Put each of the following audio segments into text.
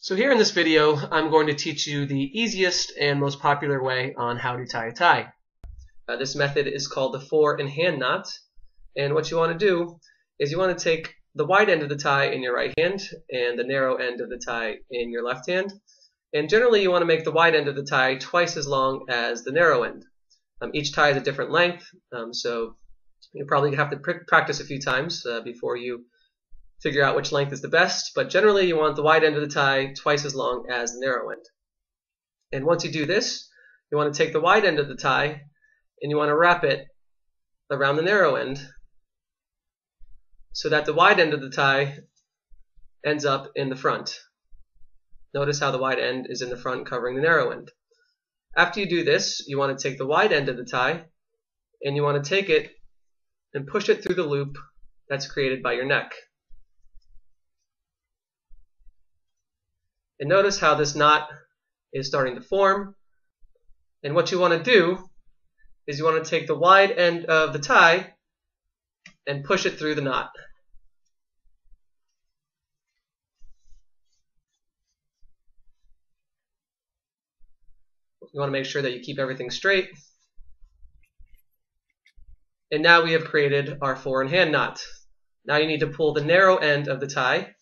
So here in this video, I'm going to teach you the easiest and most popular way on how to tie a tie. Uh, this method is called the four in hand knot. And what you want to do is you want to take the wide end of the tie in your right hand and the narrow end of the tie in your left hand. And generally you want to make the wide end of the tie twice as long as the narrow end. Um, each tie is a different length, um, so you probably have to pr practice a few times uh, before you figure out which length is the best, but generally you want the wide end of the tie twice as long as the narrow end. And once you do this, you want to take the wide end of the tie and you want to wrap it around the narrow end so that the wide end of the tie ends up in the front. Notice how the wide end is in the front covering the narrow end. After you do this, you want to take the wide end of the tie and you want to take it and push it through the loop that's created by your neck. And notice how this knot is starting to form. And what you want to do is you want to take the wide end of the tie and push it through the knot. You want to make sure that you keep everything straight. And now we have created our four in hand knot. Now you need to pull the narrow end of the tie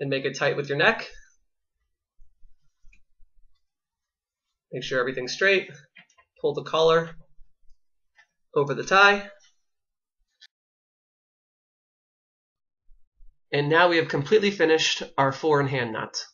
and make it tight with your neck. Make sure everything's straight. Pull the collar over the tie. And now we have completely finished our four in hand knot.